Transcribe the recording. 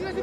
Allez,